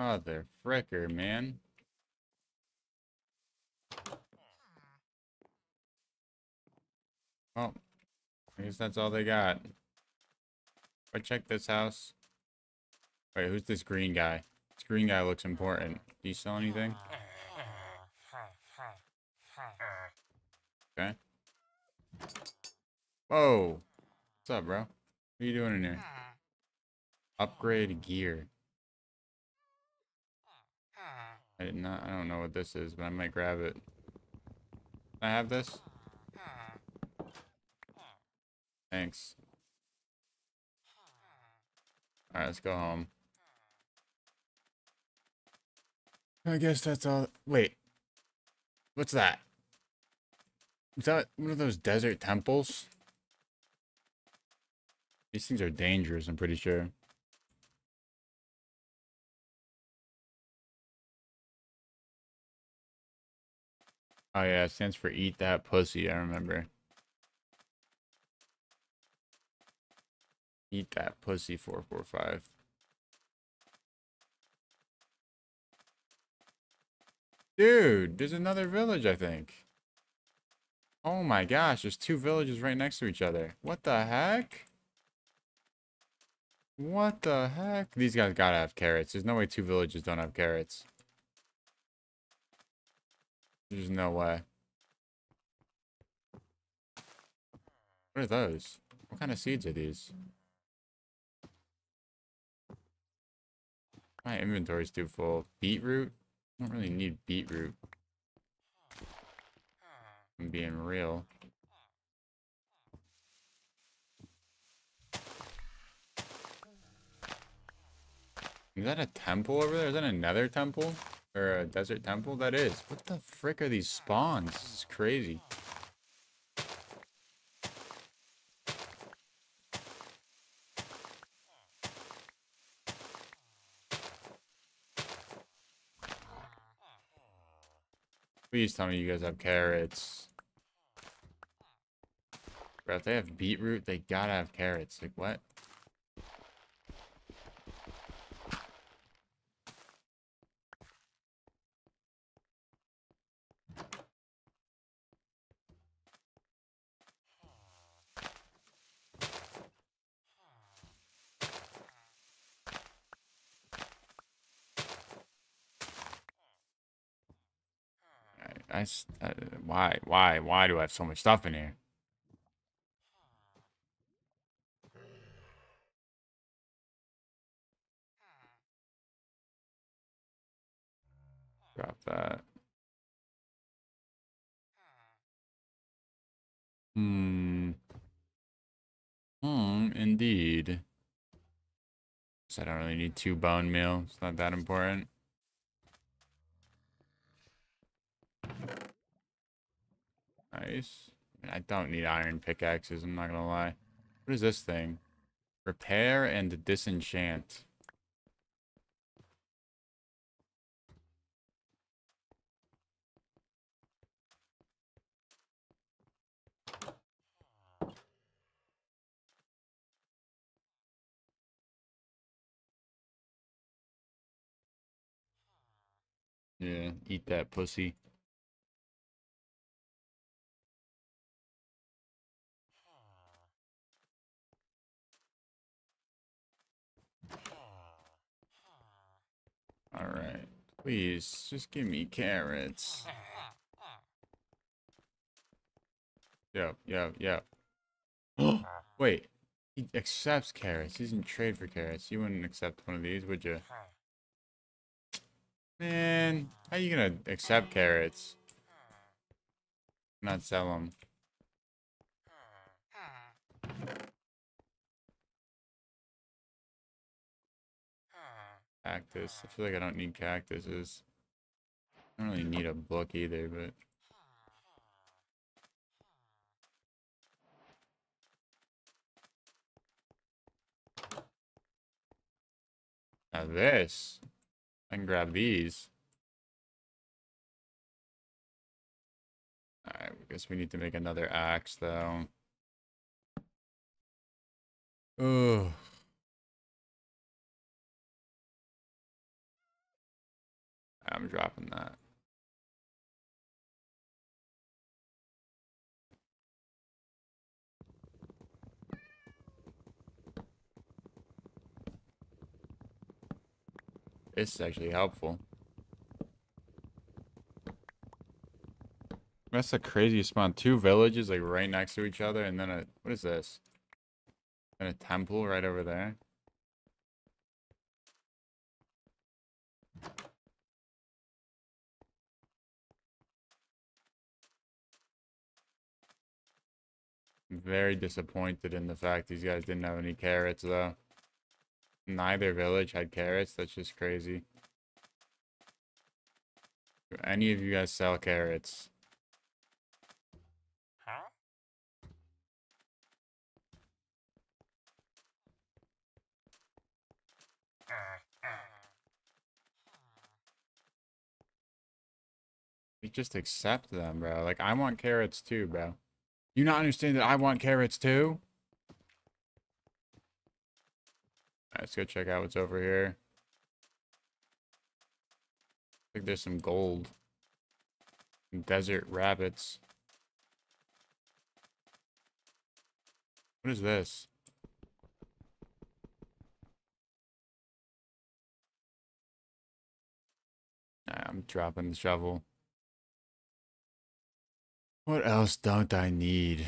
Mother fricker, man. Well, I guess that's all they got. I check this house. Wait, who's this green guy? This green guy looks important. Do you sell anything? Okay. Whoa. What's up, bro? What are you doing in here? Upgrade gear. I did not. I don't know what this is, but I might grab it. I have this? Thanks. Alright, let's go home. I guess that's all. Wait. What's that? Is that one of those desert temples? These things are dangerous, I'm pretty sure. Oh yeah, it stands for eat that pussy, I remember. Eat that pussy 445. Dude, there's another village, I think. Oh my gosh, there's two villages right next to each other. What the heck? What the heck? These guys gotta have carrots. There's no way two villages don't have carrots. There's no way. What are those? What kind of seeds are these? My inventory's too full. Beetroot? I don't really need beetroot. I'm being real. Is that a temple over there? Is that another temple? Or a desert temple? That is. What the frick are these spawns? This is crazy. Please tell me you guys have carrots. Bro, if they have beetroot, they gotta have carrots. Like, what? I, uh, why, why, why do I have so much stuff in here? Drop that. Hmm. Hmm, indeed. So I don't really need two bone meal. It's not that important. Nice. I don't need iron pickaxes, I'm not gonna lie. What is this thing? Repair and disenchant. Yeah, eat that pussy. Alright. Please, just give me carrots. Yep, yep, yep. Wait. He accepts carrots. He doesn't trade for carrots. You wouldn't accept one of these, would you? Man, how are you gonna accept carrots? Not sell them. Cactus. I feel like I don't need cactuses. I don't really need a book either, but... Now this, I can grab these. Alright, I guess we need to make another axe, though. Oh. I'm dropping that. This is actually helpful. That's the craziest spawn. Two villages like right next to each other and then a what is this? And a temple right over there. I'm very disappointed in the fact these guys didn't have any carrots though. Neither village had carrots. That's just crazy. Do any of you guys sell carrots? Huh? Uh, uh. You just accept them, bro. Like, I want carrots too, bro. You not understand that I want carrots too? Alright, let's go check out what's over here. I think there's some gold. Desert rabbits. What is this? I'm dropping the shovel. What else don't I need?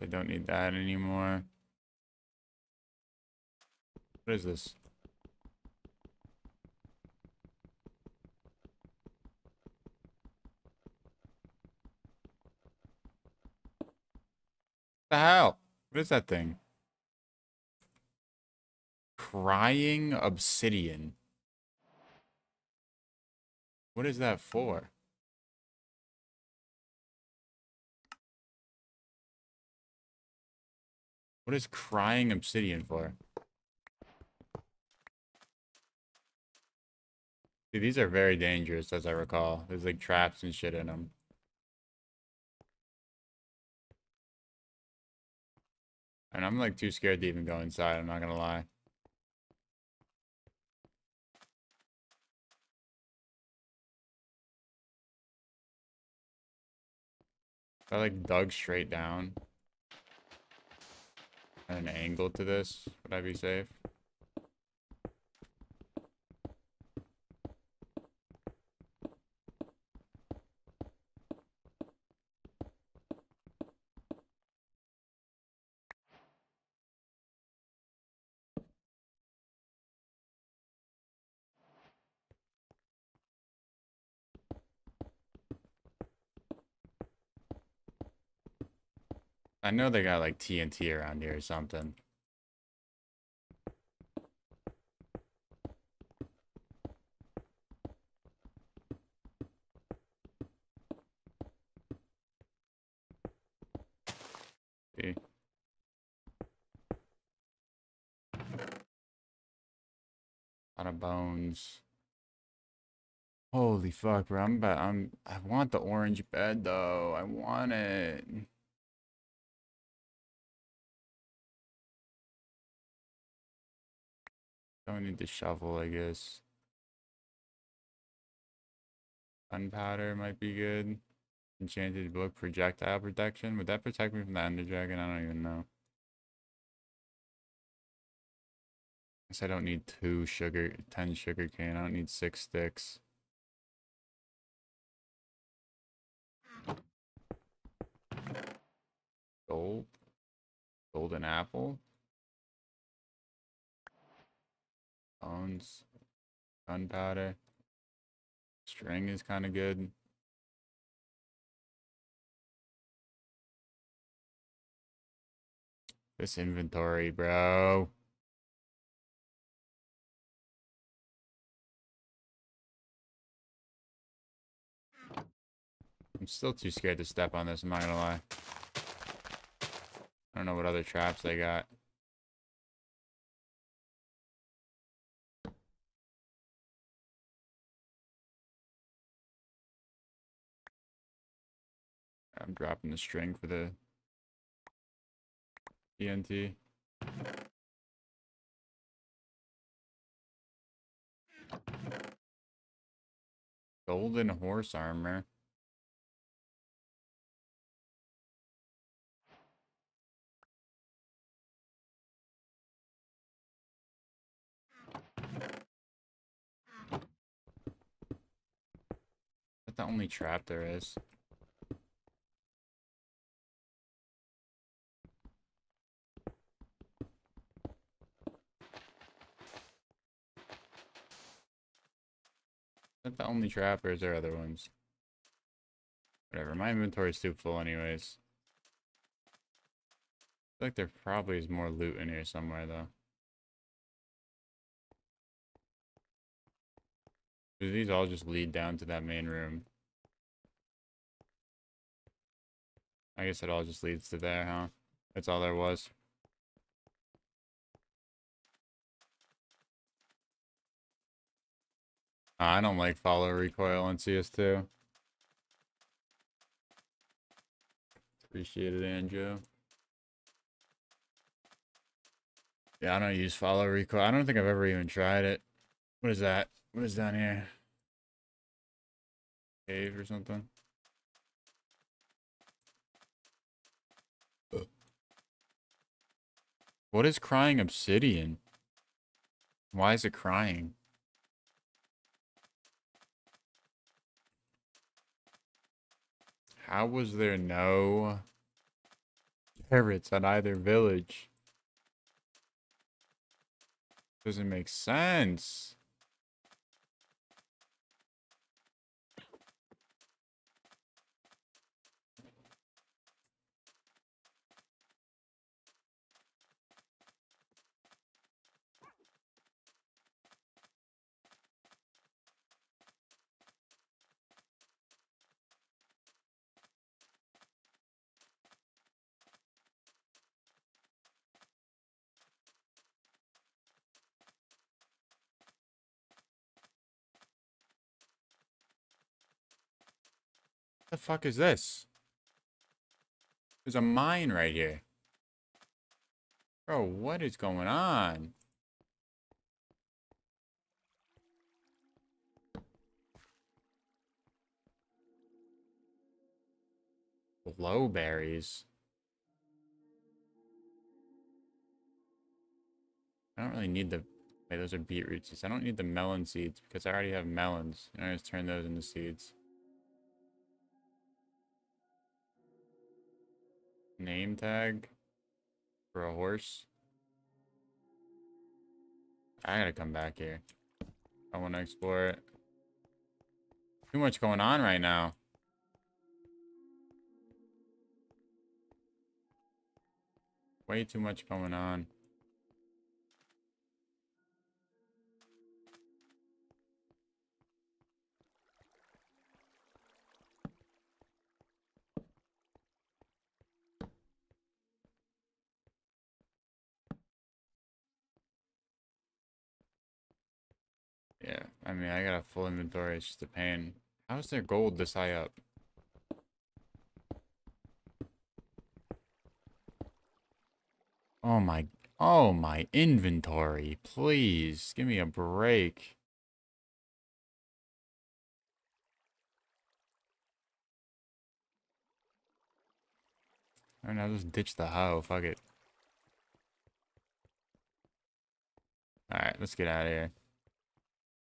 I don't need that anymore. What is this? The hell? What is that thing? Crying obsidian. What is that for? What is crying obsidian for? See, these are very dangerous, as I recall. There's like traps and shit in them. And I'm like too scared to even go inside, I'm not gonna lie. I like dug straight down at an angle to this, would I be safe? I know they got like TNT around here or something. See? lot of bones. Holy fuck, bro. I'm about, I'm, I want the orange bed though. I want it. I don't need the shovel, I guess. Gunpowder might be good. Enchanted book, projectile protection. Would that protect me from the ender dragon? I don't even know. I Guess I don't need two sugar, ten sugar cane. I don't need six sticks. Gold? Golden apple? Bones. Gunpowder. String is kind of good. This inventory, bro. I'm still too scared to step on this, I'm not gonna lie. I don't know what other traps they got. I'm dropping the string for the TNT. Golden horse armor. That's the only trap there is. The only trap or is there other ones? Whatever, my inventory's too full anyways. I feel like there probably is more loot in here somewhere though. Do these all just lead down to that main room? I guess it all just leads to there, huh? That's all there was. I don't like follow recoil on CS2. Appreciate it, Andrew. Yeah, I don't use follow recoil. I don't think I've ever even tried it. What is that? What is down here? Cave or something? What is crying obsidian? Why is it crying? How was there no parrots at either village? Doesn't make sense. What the fuck is this? There's a mine right here. Bro, what is going on? Glow berries. I don't really need the... Wait, those are beetroot seeds. I don't need the melon seeds because I already have melons. And I just turn those into seeds. Name tag for a horse. I gotta come back here. I want to explore it. Too much going on right now. Way too much going on. Yeah, I mean, I got a full inventory. It's just a pain. How is there gold this high up? Oh my, oh my inventory. Please, give me a break. Alright, I'll just ditch the hoe. Fuck it. Alright, let's get out of here.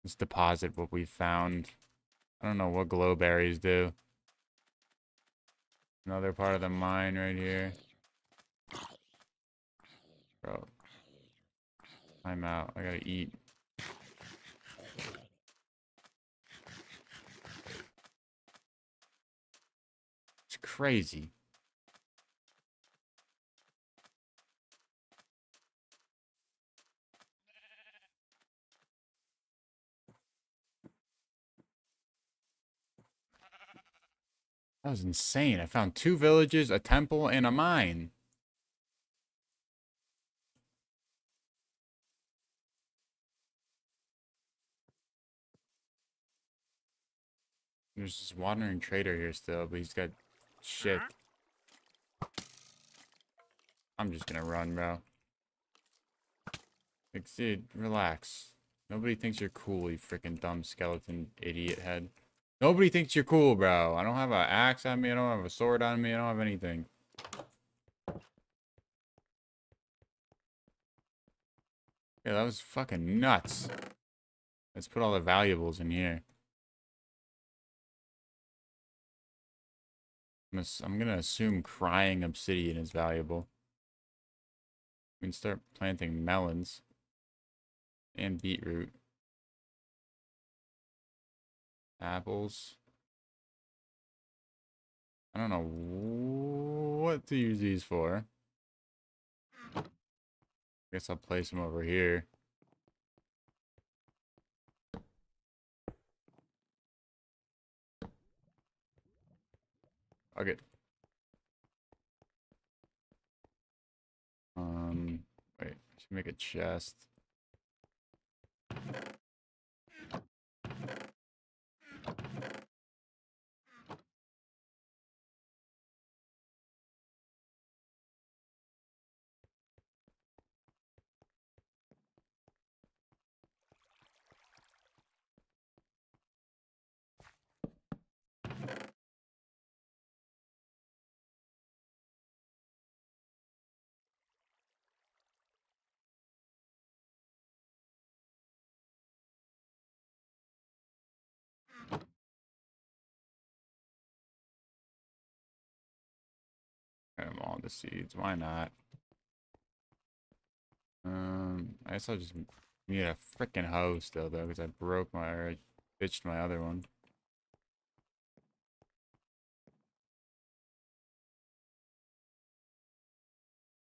Let's deposit what we found. I don't know what glow berries do. Another part of the mine right here. Bro. I'm out. I gotta eat. It's crazy. That was insane. I found two villages, a temple, and a mine. There's this wandering trader here still, but he's got shit. I'm just gonna run, bro. Like, dude, relax. Nobody thinks you're cool, you freaking dumb skeleton idiot head. Nobody thinks you're cool, bro. I don't have an axe on me. I don't have a sword on me. I don't have anything. Yeah, that was fucking nuts. Let's put all the valuables in here. I'm, I'm gonna assume crying obsidian is valuable. We can start planting melons and beetroot. Apples. I don't know what to use these for. Guess I'll place them over here. Okay. Um, wait, I should make a chest. them all the seeds. Why not? Um, I guess I'll just need a freaking hoe still though, because I broke my, or I bitched my other one.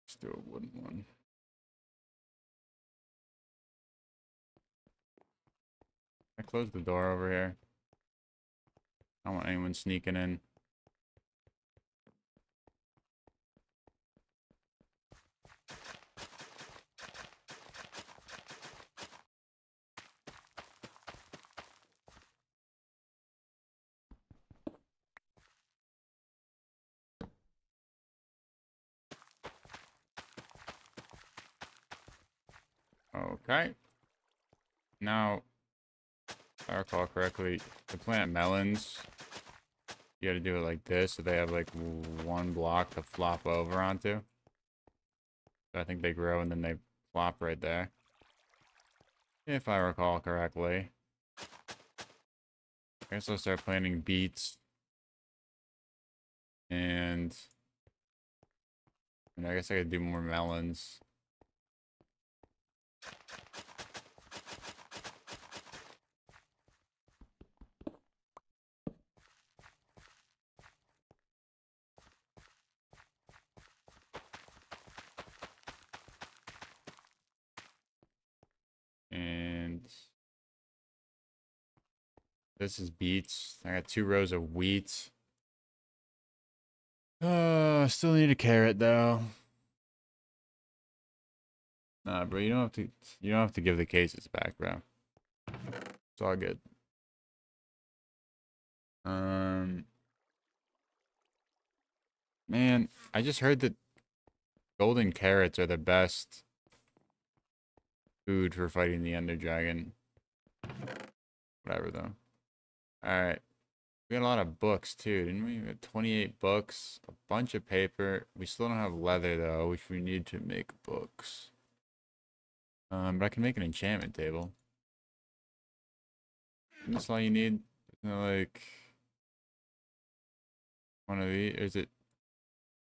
Let's do a wooden one. I closed the door over here. I don't want anyone sneaking in. Okay. Now, if I recall correctly, to plant melons, you gotta do it like this, so they have like one block to flop over onto. So I think they grow and then they flop right there. If I recall correctly. I guess I'll start planting beets. And, and I guess I could do more melons. And this is beets. I got two rows of wheat. Uh, still need a carrot though. Nah, bro, you don't have to. You don't have to give the cases back, bro. It's all good. Um, man, I just heard that golden carrots are the best food for fighting the Ender Dragon. Whatever, though. Alright. We got a lot of books too, didn't we? We got 28 books, a bunch of paper. We still don't have leather though, which we need to make books. Um, but I can make an enchantment table. Isn't all you need? Like one of these? Is it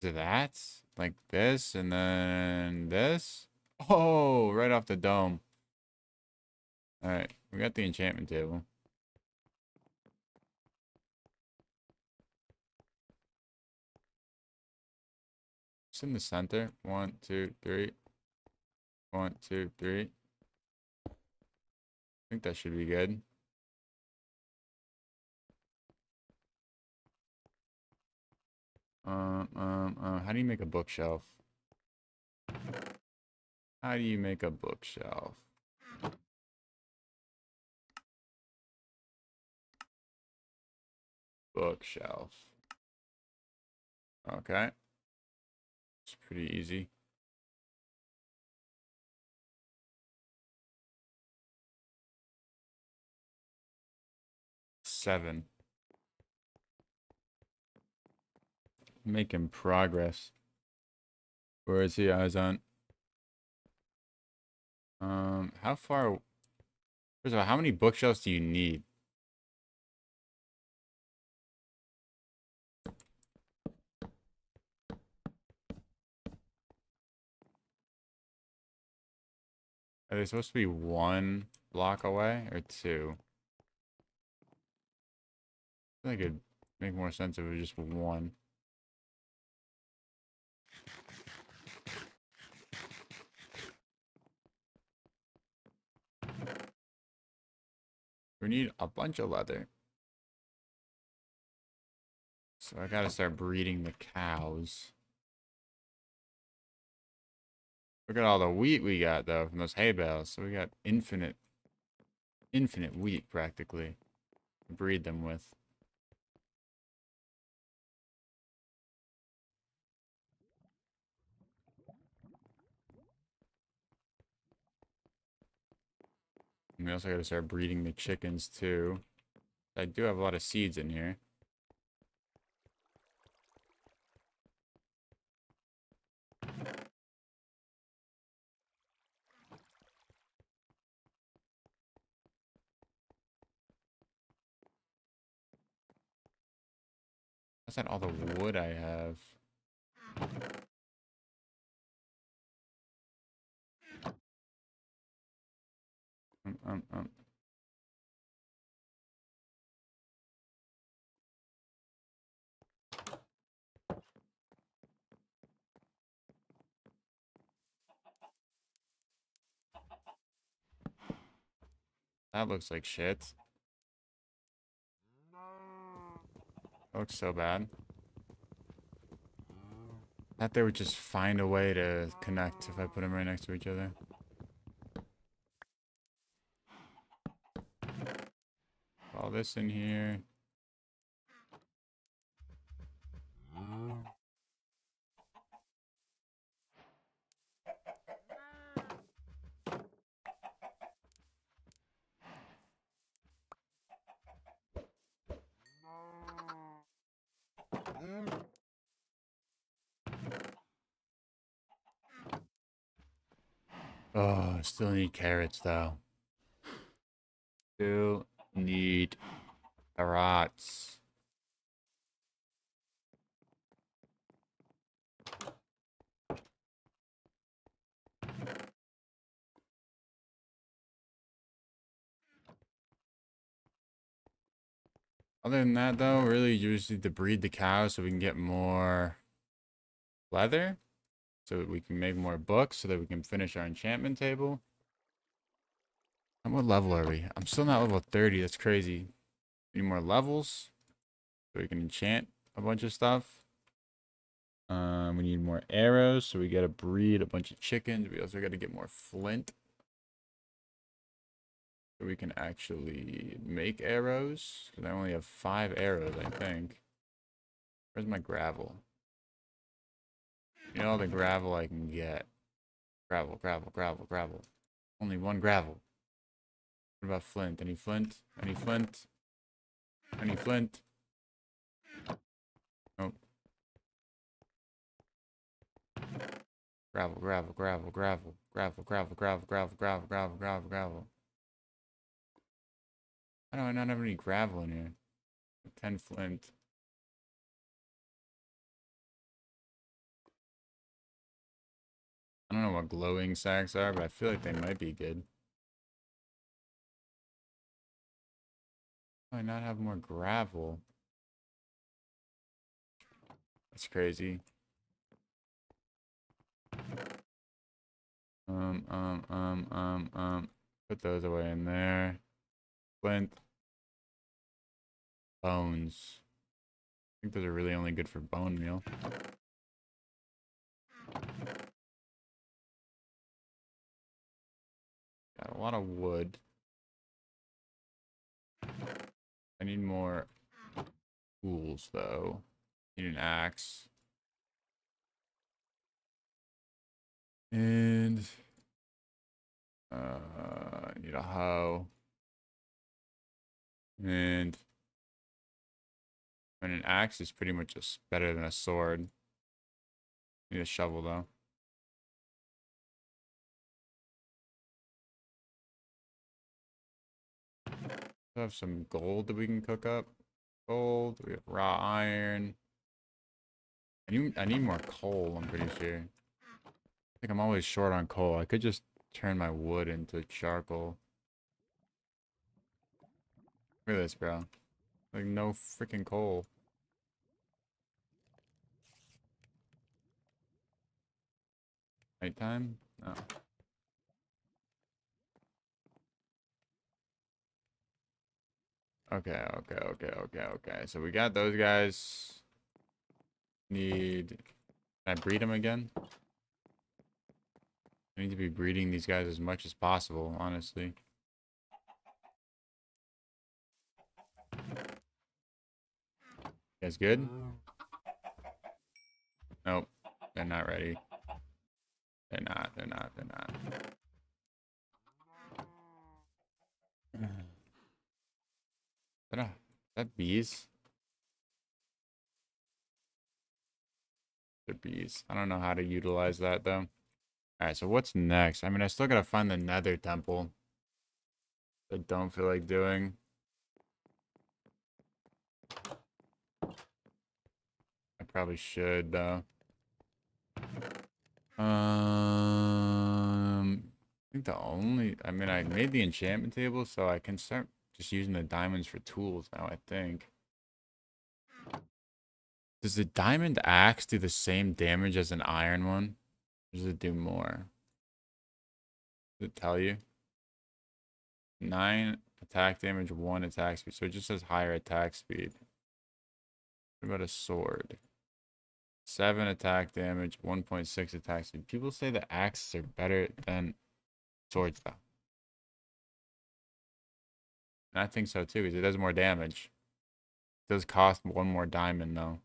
is it that? Like this and then this? Oh, right off the dome. Alright, we got the enchantment table. It's in the center. One, two, three. One, two, three. I think that should be good. Um, um, uh, how do you make a bookshelf? How do you make a bookshelf? Bookshelf. Okay. It's pretty easy. Seven. Making progress. Where is he, Izon? Um, how far? First of all, how many bookshelves do you need? Are they supposed to be one block away or two? I think it'd make more sense if it was just one. We need a bunch of leather. So I gotta start breeding the cows. Look at all the wheat we got though from those hay bales. So we got infinite, infinite wheat practically breed them with. And we also got to start breeding the chickens too. I do have a lot of seeds in here. That's not all the wood I have. Um, um, um. That looks like shit. That looks so bad. I Thought they would just find a way to connect if I put them right next to each other. All this in here. Oh, still need carrots though. Still need carrots. Other than that, though, really you just need to breed the cows so we can get more leather. So we can make more books so that we can finish our enchantment table. What level are we? I'm still not level 30. That's crazy. Need more levels so we can enchant a bunch of stuff. Um, we need more arrows, so we got to breed a bunch of chickens. We also got to get more flint. So we can actually make arrows. Because I only have five arrows, I think. Where's my gravel? You know, all the gravel I can get. Gravel, gravel, gravel, gravel. Only one gravel. What about flint? Any flint? Any flint? Any flint? Nope. Gravel, gravel, gravel, gravel, gravel, gravel, gravel, gravel, gravel, gravel, gravel, gravel. How do I not have any gravel in here? 10 flint. I don't know what glowing sacks are, but I feel like they might be good. Why not have more gravel? That's crazy. Um, um, um, um, um, put those away in there. Flint. Bones. I think those are really only good for bone meal. Got a lot of wood. I need more tools, though. Need an axe. And... Uh, I need a hoe. And mean, an axe is pretty much just better than a sword. Need a shovel though. We have some gold that we can cook up. Gold. We have raw iron. I need, I need more coal, I'm pretty sure. I think I'm always short on coal. I could just turn my wood into charcoal. Look at this, bro. Like, no freaking coal. Nighttime? No. Okay, okay, okay, okay, okay. So we got those guys. Need... Can I breed them again? I need to be breeding these guys as much as possible, honestly. You guys good? Nope. They're not ready. They're not, they're not, they're not. That, that bees? They're bees. I don't know how to utilize that though. Alright, so what's next? I mean, I still gotta find the nether temple. I don't feel like doing. I probably should though. Um, I think the only, I mean, I made the enchantment table, so I can start just using the diamonds for tools now, I think. Does the diamond axe do the same damage as an iron one? Or does it do more? Does it tell you? Nine attack damage, one attack speed. So it just says higher attack speed. What about a sword? Seven attack damage, 1.6 attack speed. People say the axes are better than swords though. And I think so too, because it does more damage. It does cost one more diamond though.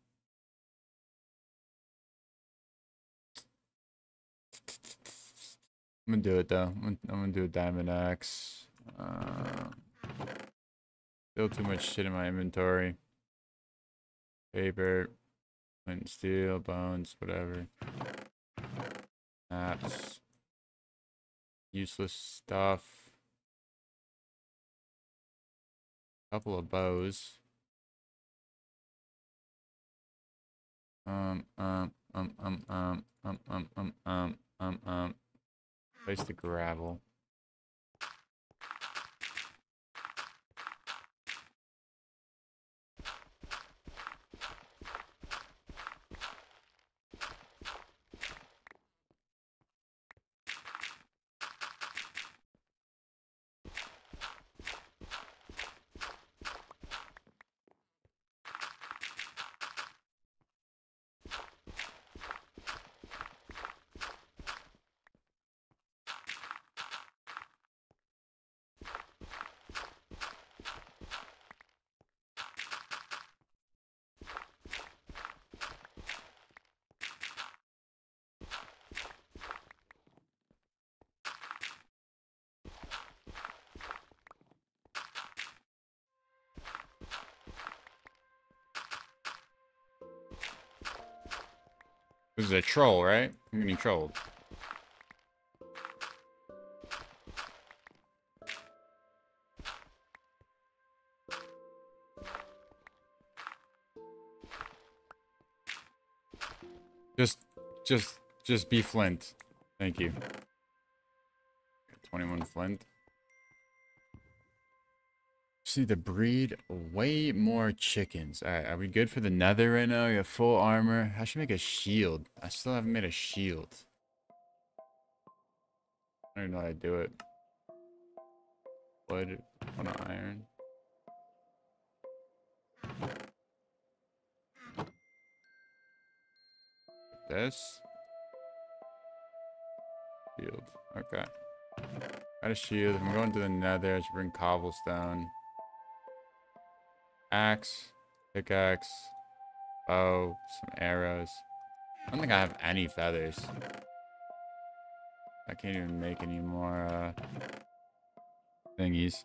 I'm gonna do it though. I'm gonna, I'm gonna do a diamond axe. Uh, still too much shit in my inventory. Paper, flint, steel, bones, whatever. Maps. Useless stuff. Couple of bows. Um, um, um, um, um, um, um, um, um, um, um. Place the gravel. This is a troll, right? I'm getting trolled. Just, just, just be flint. Thank you. 21 flint. Need to breed way more chickens. Alright, are we good for the nether right now? We got full armor. I should make a shield. I still haven't made a shield. I don't know how to do it. Wood on iron. This. Shield. Okay. Got a shield. I'm going to the nether. Should bring cobblestone. Axe. Pickaxe. Bow. Some arrows. I don't think I have any feathers. I can't even make any more uh, thingies.